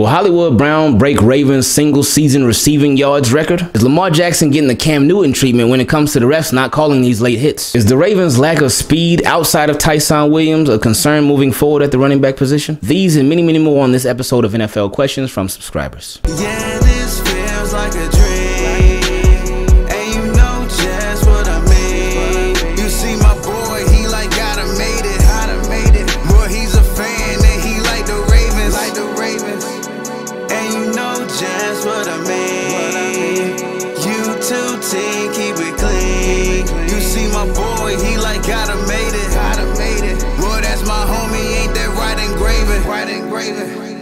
Will Hollywood Brown break Ravens' single season receiving yards record? Is Lamar Jackson getting the Cam Newton treatment when it comes to the refs not calling these late hits? Is the Ravens' lack of speed outside of Ty'Son Williams a concern moving forward at the running back position? These and many, many more on this episode of NFL Questions from subscribers. Yeah,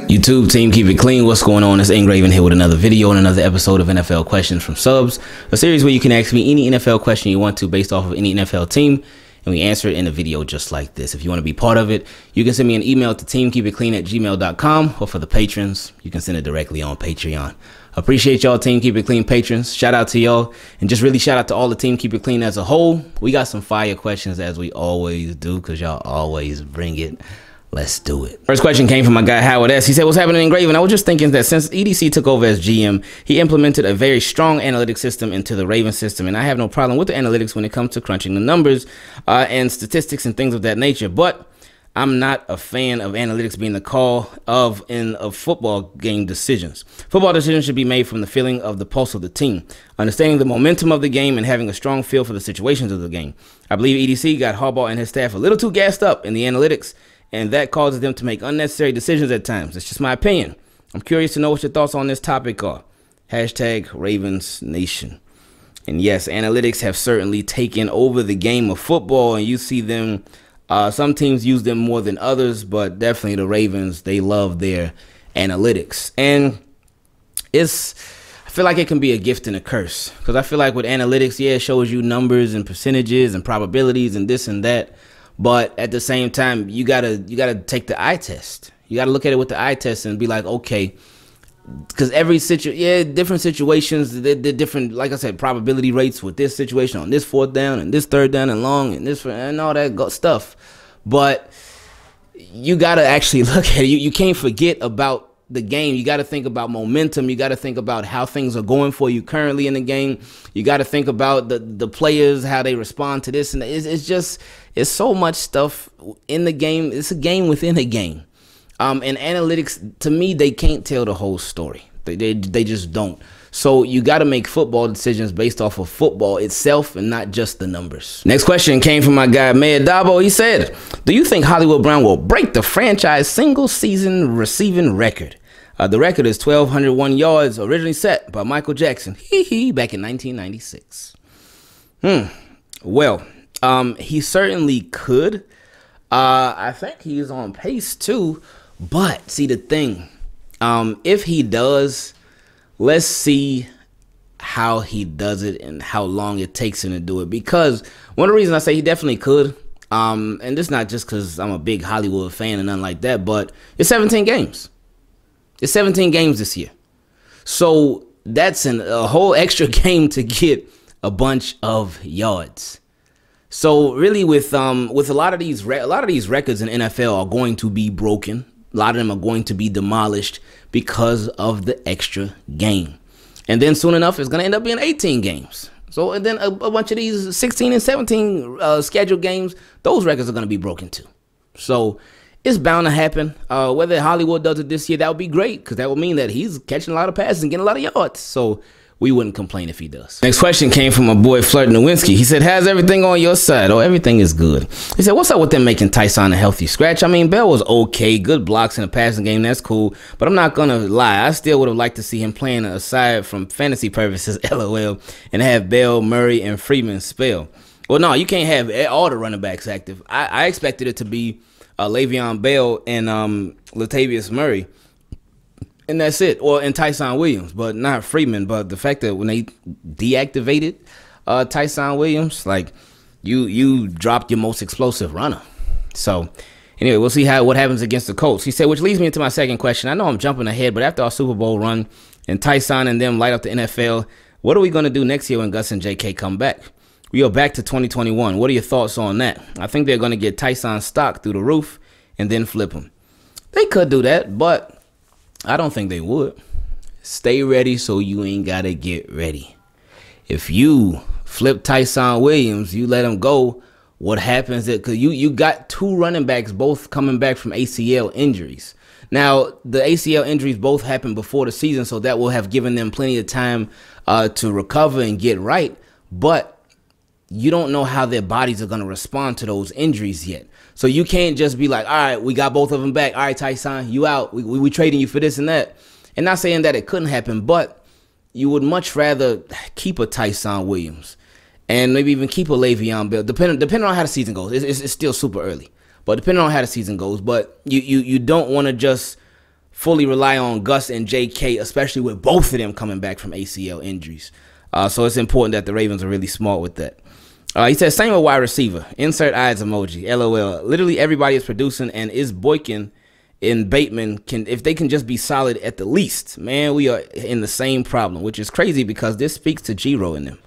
YouTube team, keep it clean. What's going on? It's Ingraven here with another video and another episode of NFL Questions from Subs, a series where you can ask me any NFL question you want to based off of any NFL team, and we answer it in a video just like this. If you want to be part of it, you can send me an email to teamkeepitclean at gmail.com, or for the patrons, you can send it directly on Patreon. Appreciate y'all, Team Keep It Clean patrons. Shout out to y'all, and just really shout out to all the Team Keep It Clean as a whole. We got some fire questions as we always do, because y'all always bring it. Let's do it. First question came from my guy Howard S. He said, What's happening Ingraven? I was just thinking that since EDC took over as GM, he implemented a very strong analytics system into the Raven system. And I have no problem with the analytics when it comes to crunching the numbers uh, and statistics and things of that nature. But I'm not a fan of analytics being the call of in of football game decisions. Football decisions should be made from the feeling of the pulse of the team, understanding the momentum of the game and having a strong feel for the situations of the game. I believe EDC got Harbaugh and his staff a little too gassed up in the analytics and that causes them to make unnecessary decisions at times. It's just my opinion. I'm curious to know what your thoughts on this topic are. Hashtag Ravens Nation. And yes, analytics have certainly taken over the game of football, and you see them. Uh, some teams use them more than others, but definitely the Ravens, they love their analytics. And it's, I feel like it can be a gift and a curse. Because I feel like with analytics, yeah, it shows you numbers and percentages and probabilities and this and that. But at the same time, you gotta you gotta take the eye test. You gotta look at it with the eye test and be like, okay, because every situ yeah different situations they're, different like i said probability rates with this situation on this fourth down and this third down and long and this and all that stuff but you gotta actually look at it you, you can't forget about the game you got to think about momentum you got to think about how things are going for you currently in the game you got to think about the the players how they respond to this and it's, it's just it's so much stuff in the game it's a game within a game um, and analytics, to me, they can't tell the whole story. They, they, they just don't. So you got to make football decisions based off of football itself and not just the numbers. Next question came from my guy Mayor Dabo. He said, "Do you think Hollywood Brown will break the franchise single season receiving record?" Uh, the record is 1,201 yards, originally set by Michael Jackson. Hee hee, back in 1996. Hmm. Well, um, he certainly could. Uh, I think he's on pace too. But see the thing, um, if he does, let's see how he does it and how long it takes him to do it. Because one of the reasons I say he definitely could, um, and this is not just because I'm a big Hollywood fan and nothing like that, but it's 17 games. It's 17 games this year, so that's an, a whole extra game to get a bunch of yards. So really, with um, with a lot of these a lot of these records in NFL are going to be broken a lot of them are going to be demolished because of the extra game. And then soon enough, it's going to end up being 18 games. So, and then a, a bunch of these 16 and 17 uh, scheduled games, those records are going to be broken too. So, it's bound to happen. Uh, whether Hollywood does it this year, that would be great because that would mean that he's catching a lot of passes and getting a lot of yards. So, we wouldn't complain if he does. Next question came from my boy Flirt Nowinski. He said, Has everything on your side? Oh, everything is good. He said, What's up with them making Ty'Son a healthy scratch? I mean, Bell was okay, good blocks in the passing game, that's cool. But I'm not gonna lie, I still would have liked to see him playing aside from fantasy purposes, lol, and have Bell, Murray, and Freeman spell. Well, no, you can't have all the running backs active. I, I expected it to be uh, Le'Veon Bell and um, Latavius Murray and that's it. Or and Ty'Son Williams, but not Freeman. But the fact that when they deactivated uh, Ty'Son Williams, like you you dropped your most explosive runner. So anyway, we'll see how what happens against the Colts. He said, which leads me into my second question. I know I'm jumping ahead, but after our Super Bowl run and Ty'Son and them light up the NFL, what are we going to do next year when Gus and J.K. come back? We are back to 2021. What are your thoughts on that? I think they're going to get Ty'Son stock through the roof and then flip him. They could do that, but I don't think they would. Stay ready so you ain't gotta get ready. If you flip Ty'Son Williams, you let him go. What happens? That because you you got two running backs both coming back from ACL injuries. Now the ACL injuries both happened before the season, so that will have given them plenty of time uh, to recover and get right. But you don't know how their bodies are going to respond to those injuries yet. So you can't just be like, all right, we got both of them back. All right, Ty'Son, you out. We, we, we trading you for this and that. And not saying that it couldn't happen, but you would much rather keep a Ty'Son Williams and maybe even keep a Le'Veon Bell, depending depending on how the season goes. It's, it's, it's still super early, but depending on how the season goes. But you you you don't want to just fully rely on Gus and J.K., especially with both of them coming back from ACL injuries. Uh, so it's important that the Ravens are really smart with that. Uh, he says, same with wide receiver. Insert eyes emoji. LOL. Literally everybody is producing, and is Boykin and Bateman can if they can just be solid at the least. Man, we are in the same problem, which is crazy because this speaks to Giro in them.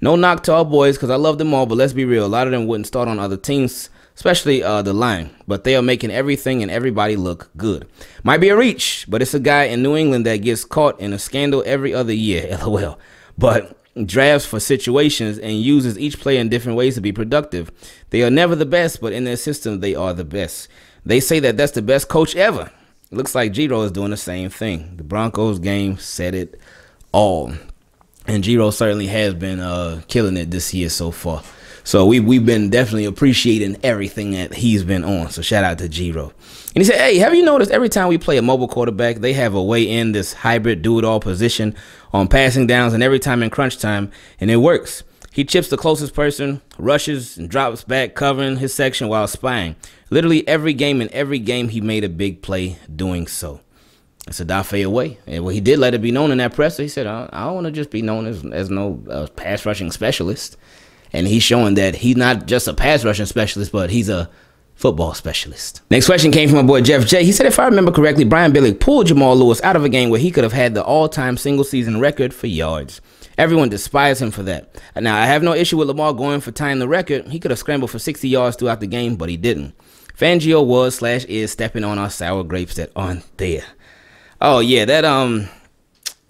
No knock to our boys because I love them all, but let's be real. A lot of them wouldn't start on other teams, especially uh, the line. But they are making everything and everybody look good. Might be a reach, but it's a guy in New England that gets caught in a scandal every other year. LOL. But drafts for situations and uses each player in different ways to be productive. They are never the best, but in their system, they are the best. They say that that's the best coach ever. Looks like Giro is doing the same thing. The Broncos game said it all. And Giro certainly has been uh, killing it this year so far. So we we've been definitely appreciating everything that he's been on. So shout out to Giro. And he said, Hey, have you noticed every time we play a mobile quarterback, they have a way in this hybrid do it all position on passing downs and every time in crunch time, and it works. He chips the closest person, rushes and drops back, covering his section while spying. Literally every game and every game he made a big play doing so. It's Odafe Oweh. And well, he did let it be known in that presser. He said, I, I don't want to just be known as, as no uh, pass rushing specialist. And he's showing that he's not just a pass rushing specialist, but he's a football specialist. Next question came from my boy Jeff J. He said, if I remember correctly, Brian Billick pulled Jamal Lewis out of a game where he could have had the all-time single season record for yards. Everyone despised him for that. Now, I have no issue with Lamar going for tying the record. He could have scrambled for 60 yards throughout the game, but he didn't. Fangio was slash is stepping on our sour grapes that aren't there. Oh yeah, that um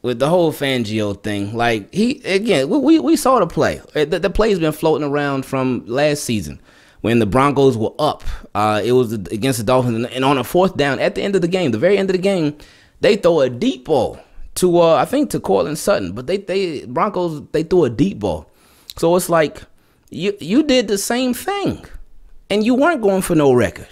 with the whole Fangio thing, like he again, we we saw the play. Uh, the, the play's been floating around from last season when the Broncos were up. Uh, it was against the Dolphins, and on a fourth down at the end of the game, the very end of the game, they throw a deep ball to uh, I think to Courtland Sutton, but they they Broncos they threw a deep ball. So it's like you you did the same thing, and you weren't going for no record.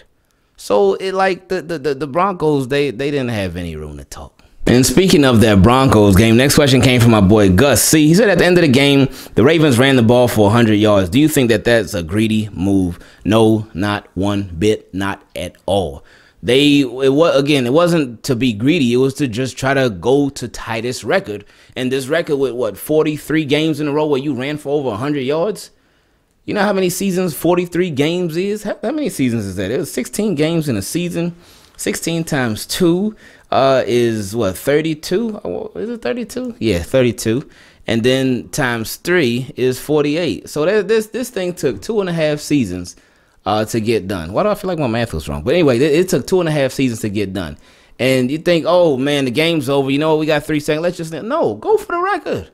So it like the the, the Broncos they they didn't have any room to talk. And speaking of that Broncos game, next question came from my boy Gus. See, he said at the end of the game, the Ravens ran the ball for 100 yards. Do you think that that's a greedy move? No, not one bit, not at all. They it was again, it wasn't to be greedy. It was to just try to go to Titus record. And this record with what 43 games in a row where you ran for over 100 yards. You know how many seasons 43 games is? How, how many seasons is that? It was 16 games in a season. 16 times 2 uh, is what 32 is it 32 yeah 32 and then times 3 is 48 so this this thing took two and a half seasons uh, to get done. Why do i feel like my math was wrong? But anyway it, it took two and a half seasons to get done. And you think oh man the game's over. You know we got three seconds. Let's just no go for the record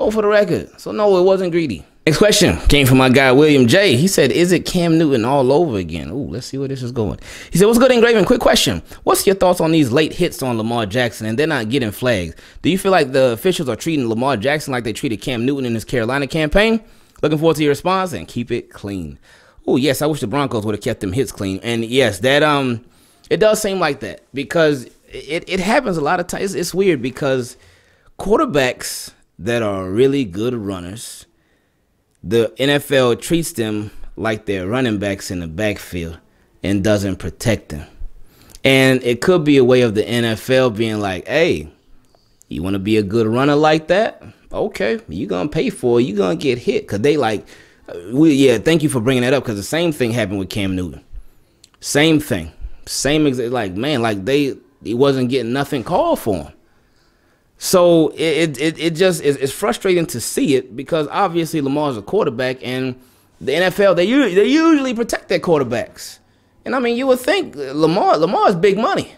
go for the record so no it wasn't greedy Next question came from my guy William J. He said, "Is it Cam Newton all over again?" Ooh, let's see where this is going. He said, "What's good, Ingraven? Quick question: What's your thoughts on these late hits on Lamar Jackson and they're not getting flags? Do you feel like the officials are treating Lamar Jackson like they treated Cam Newton in his Carolina campaign? Looking forward to your response and keep it clean." Oh yes, I wish the Broncos would have kept them hits clean. And yes, that um, it does seem like that because it it happens a lot of times. It's, it's weird because quarterbacks that are really good runners the NFL treats them like they're running backs in the backfield and doesn't protect them. And it could be a way of the NFL being like, hey, you want to be a good runner like that? Okay, you're going to pay for it. You're going to get hit. Because they like, we, yeah, thank you for bringing that up because the same thing happened with Cam Newton. Same thing. Same exact, like, man, like they, he wasn't getting nothing called for him. So it it, it just is frustrating to see it because obviously Lamar's a quarterback and the NFL they usually, they usually protect their quarterbacks. And I mean, you would think Lamar Lamar's big money.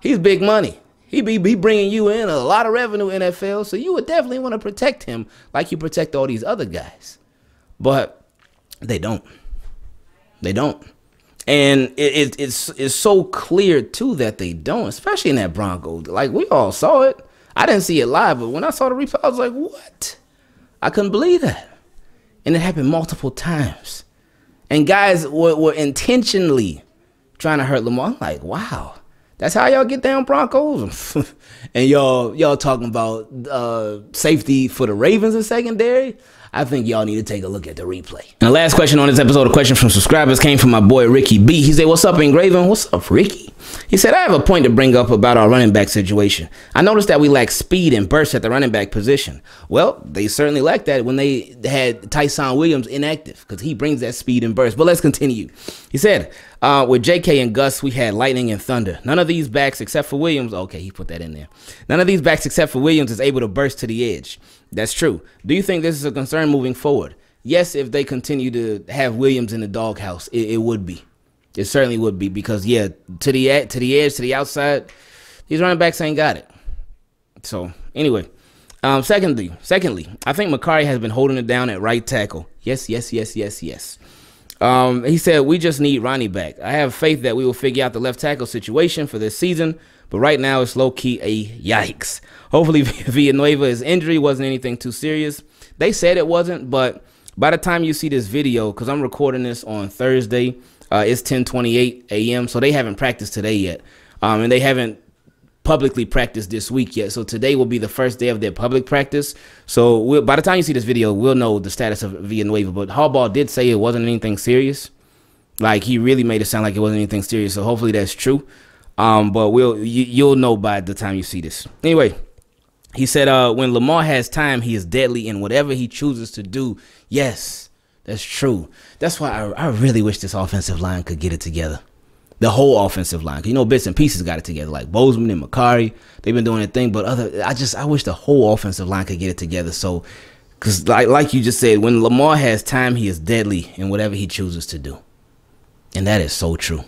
He's big money. He be, be bringing you in a lot of revenue, NFL. So you would definitely want to protect him like you protect all these other guys. But they don't. They don't. And it, it, it's it's so clear too that they don't, especially in that Broncos. Like we all saw it. I didn't see it live, but when I saw the replay, I was like, "What?" I couldn't believe that, and it happened multiple times. And guys were, were intentionally trying to hurt Lamar. I'm like, "Wow, that's how y'all get down Broncos." and y'all y'all talking about uh, safety for the Ravens in secondary. I think y'all need to take a look at the replay. And the last question on this episode a question from subscribers came from my boy Ricky B. He said, What's up, Ingraven? What's up, Ricky? He said, I have a point to bring up about our running back situation. I noticed that we lack speed and burst at the running back position. Well, they certainly lacked that when they had Ty'Son Williams inactive because he brings that speed and burst. But let's continue. He said, uh, with JK and Gus, we had lightning and thunder. None of these backs, except for Williams, okay, he put that in there. None of these backs, except for Williams, is able to burst to the edge. That's true. Do you think this is a concern moving forward? Yes, if they continue to have Williams in the doghouse, it, it would be. It certainly would be because yeah, to the to the edge, to the outside, these running backs ain't got it. So anyway, um, secondly, secondly, I think Mekari has been holding it down at right tackle. Yes, yes, yes, yes, yes. Um, he said we just need Ronnie back. I have faith that we will figure out the left tackle situation for this season, but right now it's low key a yikes. Hopefully Villanueva's injury wasn't anything too serious. They said it wasn't, but by the time you see this video, because I'm recording this on Thursday, uh, it's 10:28 a.m. So they haven't practiced today yet, um, and they haven't publicly practiced this week yet. So today will be the first day of their public practice. So we'll, by the time you see this video, we'll know the status of Villanueva. But Harbaugh did say it wasn't anything serious. Like he really made it sound like it wasn't anything serious. So hopefully that's true. Um, but we'll you, you'll know by the time you see this. Anyway, he said, uh, when Lamar has time, he is deadly in whatever he chooses to do. Yes, that's true. That's why I, I really wish this offensive line could get it together. The whole offensive line. You know, bits and pieces got it together, like Bozeman and Mekari. They've been doing their thing, but other, I just, I wish the whole offensive line could get it together. So, because like, like you just said, when Lamar has time, he is deadly in whatever he chooses to do, and that is so true.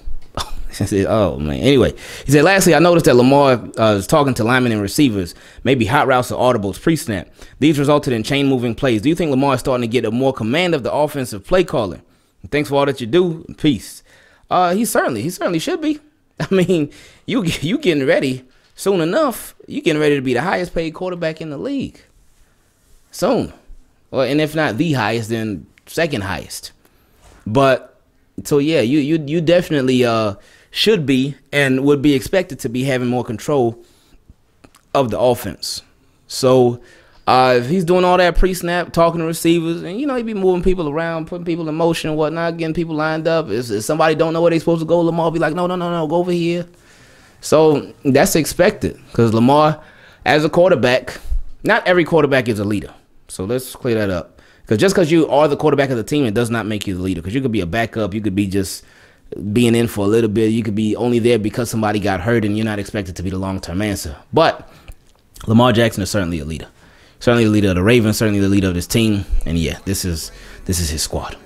Oh man. Anyway, he said. Lastly, I noticed that Lamar uh, is talking to linemen and receivers, maybe hot routes or audibles pre-snap. These resulted in chain moving plays. Do you think Lamar is starting to get a more command of the offensive play calling? Thanks for all that you do. Peace. Uh, he certainly, he certainly should be. I mean, you you getting ready soon enough. You getting ready to be the highest paid quarterback in the league soon. Well, and if not the highest, then second highest. But so yeah, you you you definitely uh should be and would be expected to be having more control of the offense. So uh, if he's doing all that pre-snap, talking to receivers, and you know he'd be moving people around, putting people in motion and whatnot, getting people lined up. If, if somebody don't know where they're supposed to go, Lamar be like, no, no, no, no, go over here. So that's expected because Lamar, as a quarterback, not every quarterback is a leader. So let's clear that up. Because just because you are the quarterback of the team, it does not make you the leader. Because you could be a backup, you could be just being in for a little bit. You could be only there because somebody got hurt and you're not expected to be the long term answer. But Lamar Jackson is certainly a leader. Certainly the leader of the Ravens, certainly the leader of this team. And yeah, this is this is his squad.